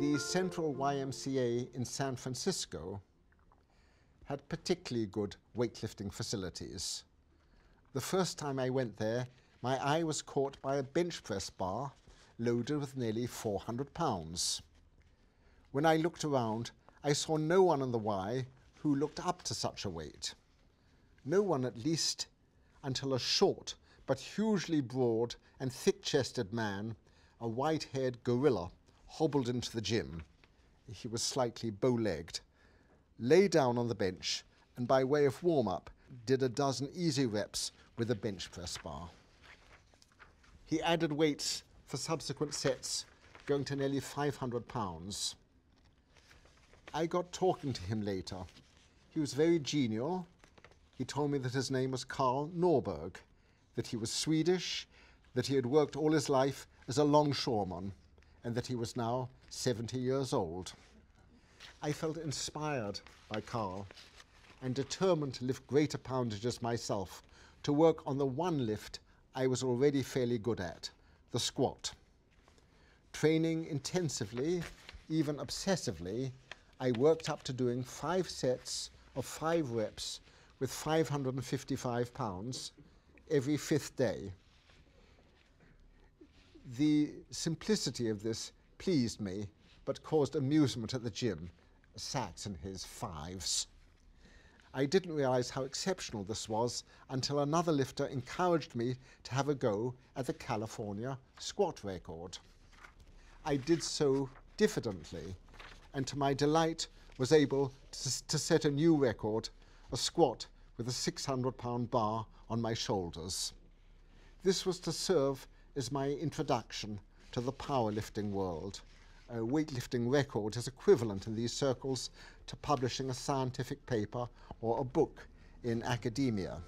The Central YMCA in San Francisco had particularly good weightlifting facilities. The first time I went there, my eye was caught by a bench press bar loaded with nearly 400 pounds. When I looked around, I saw no one on the Y who looked up to such a weight. No one, at least, until a short but hugely broad and thick chested man, a white haired gorilla, hobbled into the gym. He was slightly bow legged, lay down on the bench, and by way of warm up, did a dozen easy reps with a bench press bar. He added weights for subsequent sets, going to nearly 500 pounds. I got talking to him later. He was very genial. He told me that his name was Carl Norberg, that he was Swedish, that he had worked all his life as a longshoreman, and that he was now 70 years old. I felt inspired by Carl and determined to lift greater poundages myself, to work on the one lift I was already fairly good at, the squat. Training intensively, even obsessively, I worked up to doing five sets of five reps with 555 pounds every fifth day. The simplicity of this pleased me, but caused amusement at the gym. Sacks and his fives. I didn't realize how exceptional this was until another lifter encouraged me to have a go at the California squat record. I did so diffidently, and to my delight was able to, to set a new record, a squat with a 600 pound bar on my shoulders. This was to serve as my introduction to the powerlifting world. A weightlifting record is equivalent in these circles to publishing a scientific paper or a book in academia.